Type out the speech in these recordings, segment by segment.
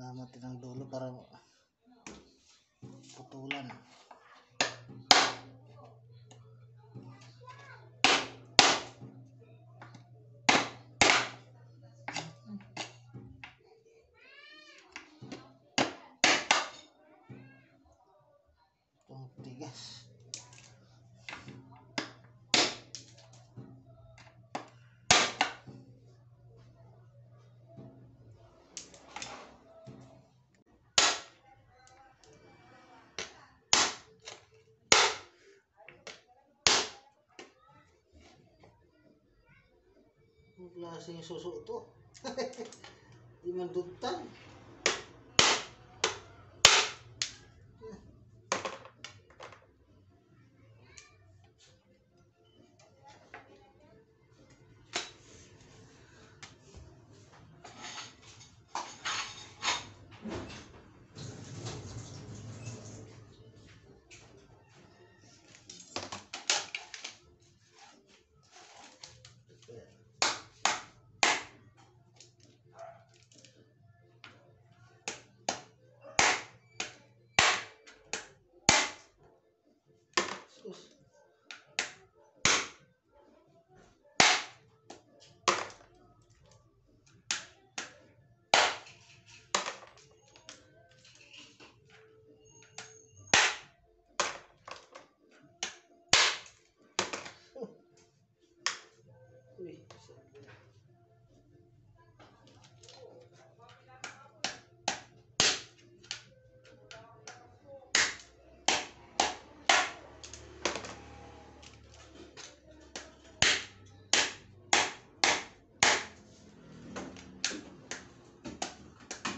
natin ang dulo para putulan. Itong tigas. Ang klaseng suso to. Di man dugtan.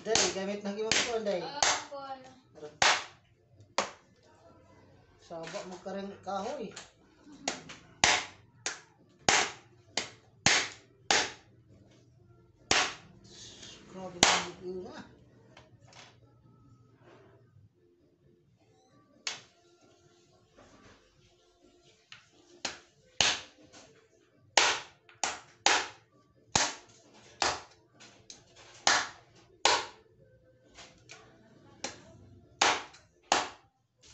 Dali, gamit ng imong ko, Day. Saba mo ka rin kahoy. Grabe na yung na.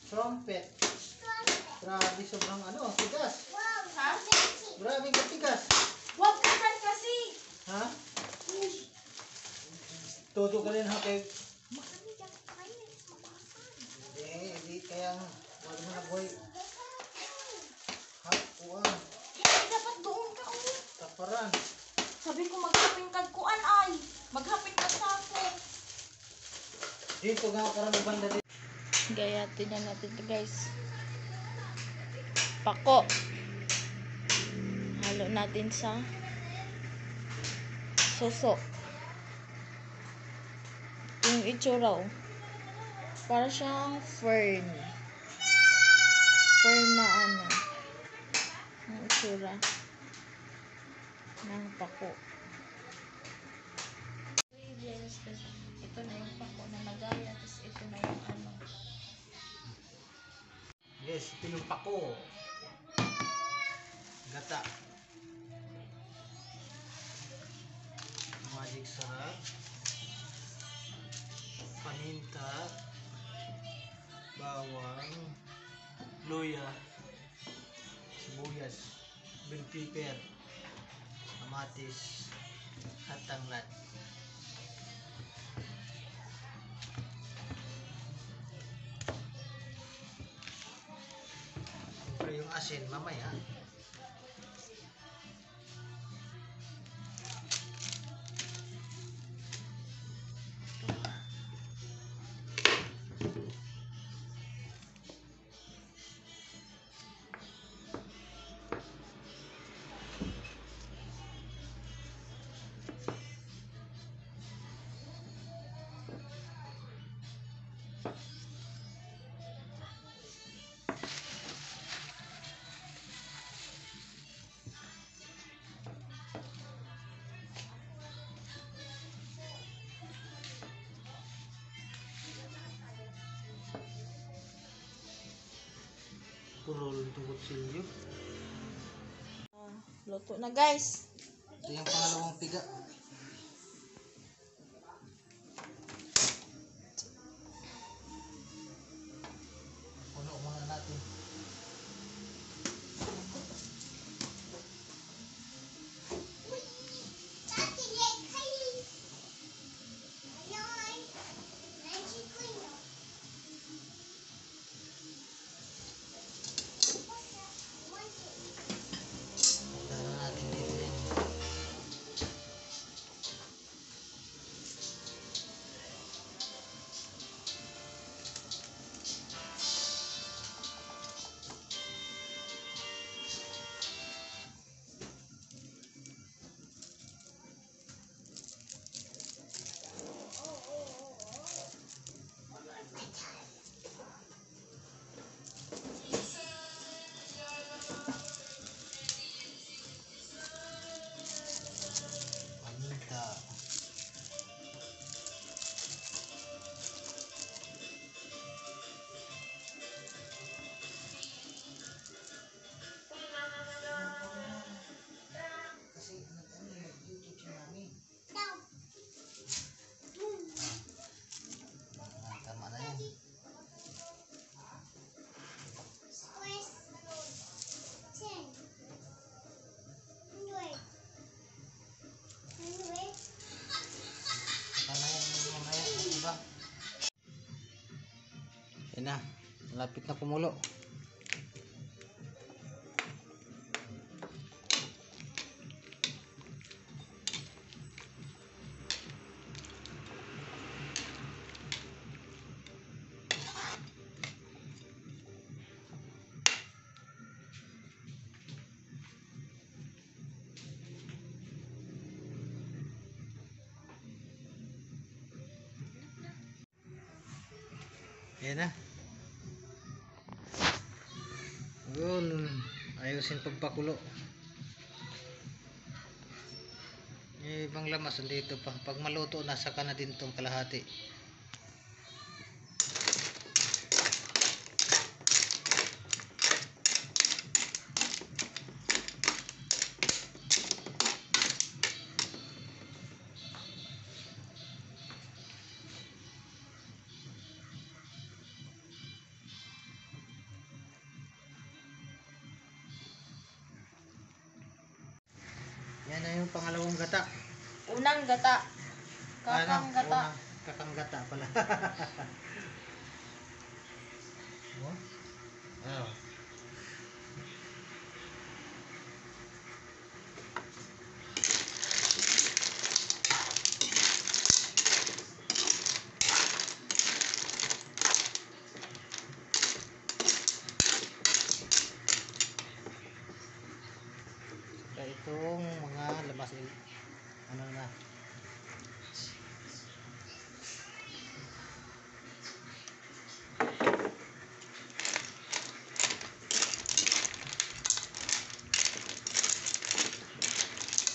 Trumpet. Grabe, sobrang ano, tigas. Ha? Grabe katigas. Huwag ka dyan kasi! Ha? Todo ka rin ha kay... Marami dyan kainin. Mabasan. Eh, di kaya nga. Wala mo na boy. Ha? Kuwan. Dapat doon ka oh. Taparan. Sabi ko maghapin kag kuan ay. Maghapin kag sako. Dito nga karang banda dito. Gayatin na natin to guys. Pako. Halo natin sa suso. Yung itsura oh. Para siyang fern. Fern na ano. Yung itsura. Ng pako. Yes, ito yung pako. Gata. Magic sarap. Paninta. Bawang. Luya. Sibuyas. Bell pepper. Kamatis. At tanglad. Asin mamaya. Puro itong kutsilyo. Ah, luto na guys. Ito yung pangalawang piga. Yan na. Malapit na kumulo. Ayusin pagpakulo. Yung ibang lamas dito pa. Pag maluto, nasa ka na din tong kalahati. Unang gata. Kakang Ano? gata. Unang kakang gata pala. oh. Oh. Kaya itong mga lamas ay ano na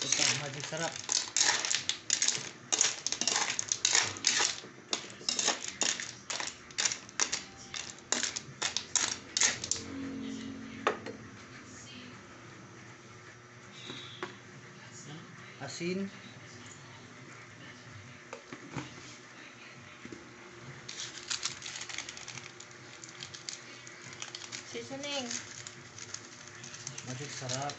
ito magic sarap asin Seasoning. magic sarap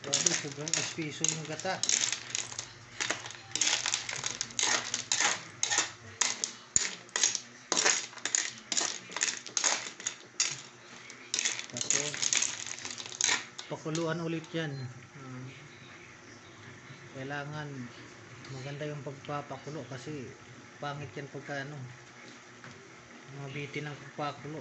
Grabe, sobrang espiso yung gata. Tapos, pakuluan ulit yan. Hmm. Kailangan maganda yung pagpapakulo kasi pangit yan pagka ano, mabitin ng pagpakulo.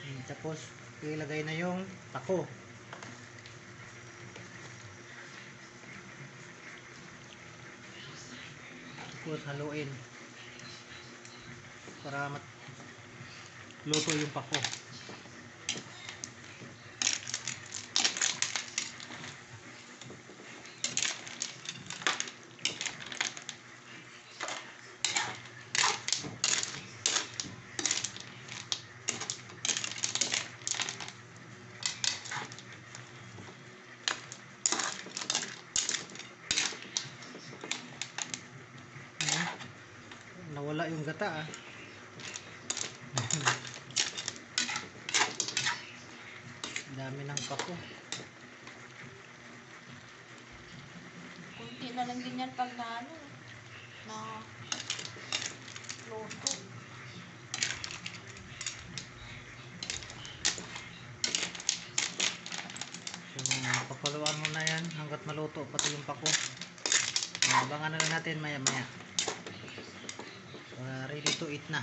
Hmm, Tapos, ilagay na yung tako. Tapos, haluin. Para mat luto yung pako. Nawala yung gata ah. Dami ng pako. Kunti na lang din yan pag na ano. Na loto. Papaluan mo na yan hanggat maluto pati yung pako. Uh, abangan na lang natin maya maya. Uh, ready to eat na.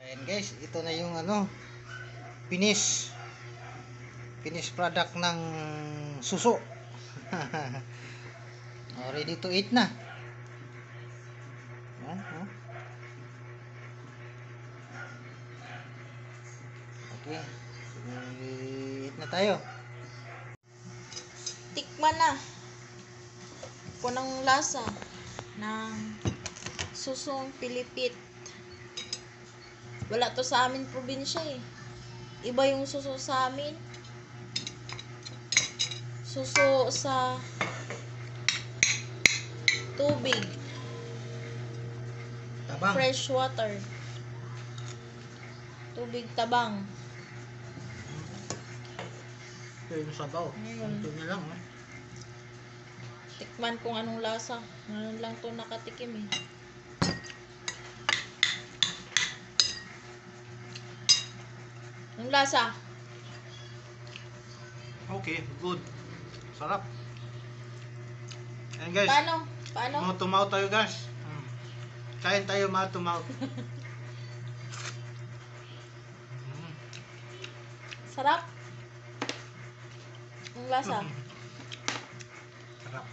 Ayan guys, ito na yung ano, finish. Finish product ng suso. Oh, ready to eat na. Ayan, oh. Okay. Eat na tayo. Tikman na. Kung ang lasa ng susong pilipit. Wala to sa amin probinsya eh. Iba yung suso sa amin. Suso sa tubig. Tabang. fresh water. Tubig tabang. Ito yung sabaw. Ayun. Ito na lang. Oh. Tikman kung anong lasa. Ngayon lang to nakatikim eh. Anong lasa? Okay, good. Sarap. Ayan guys. Paano? Paano? To mouth tayo guys. Mm. Kain tayo mouth to mouth. Mm. Sarap? Anong lasa? Sarap.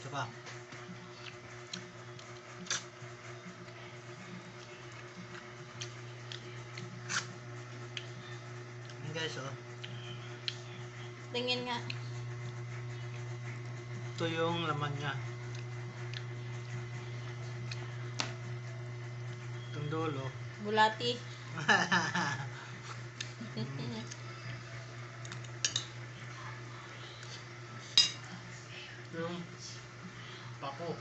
Saka. Ayan guys, oh. Tingin nga. Ito yung laman niya. Itong dulo. Bulati. yung pako.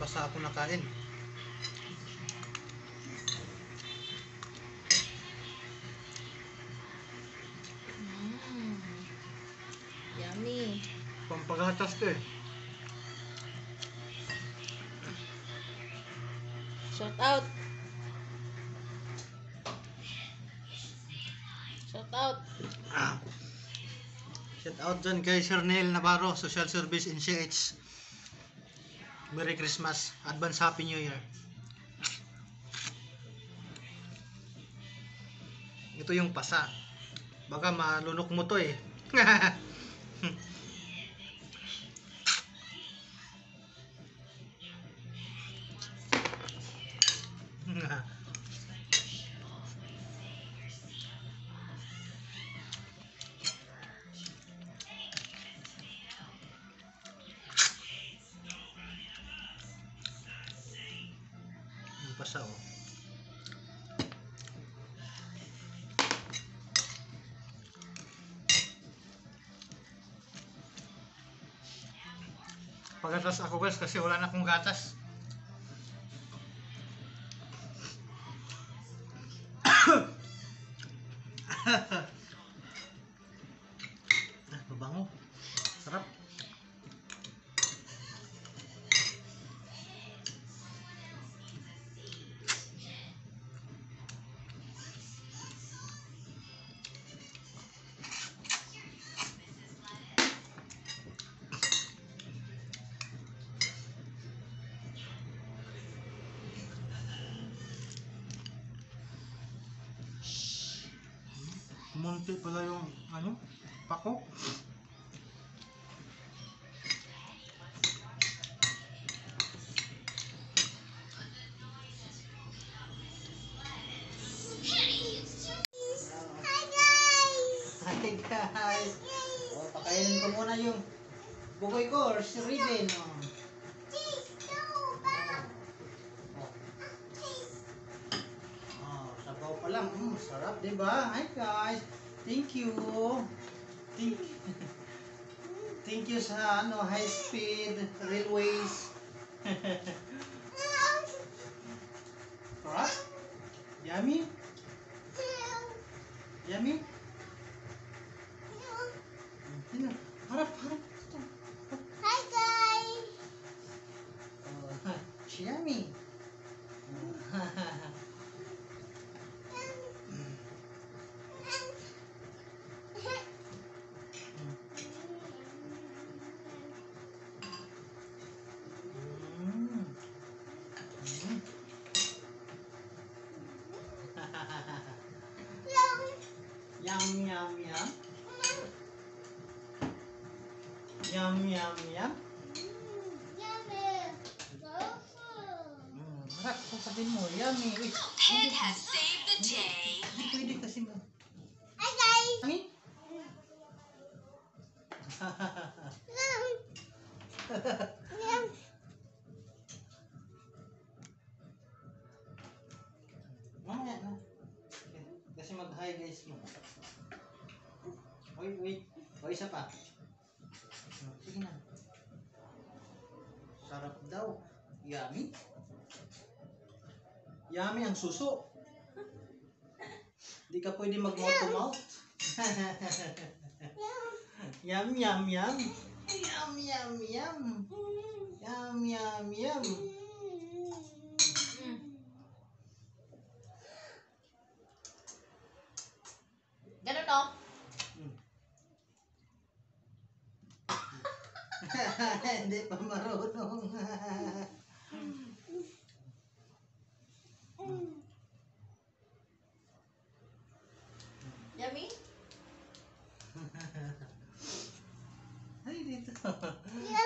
Pasa ako nakain. Mm. Yummy. Pampagatas to eh. Shout out. Shout out. Ah. Shout out dyan kay Sir Neil Navarro, Social Service in CH. Merry Christmas. Advance Happy New Year. Ito yung pasa. Baka malunok mo to eh. pasa oh. Pagatas ako guys kasi wala na akong gatas. Munti pala yung ano, pako. Hi guys! Oh, pakainin ko muna yung bukoy ko or si Riven. Oh, Thank you. Thank Thank you sa ano, high speed railways. Yummy? Yummy? Yum, yum, yum. Mm, harap, kung sabihin mo, yummy. Pig has saved the day. hindi pwede kasi Yummy. Yummy ang suso. Di ka pwede mag-mouth-to-mouth. yum, yum, yum. Yum, yum, yum. Yum, yum, yum. Mm. Ganun no? Hindi pa marunong. Yummy? Ay, dito. Yum.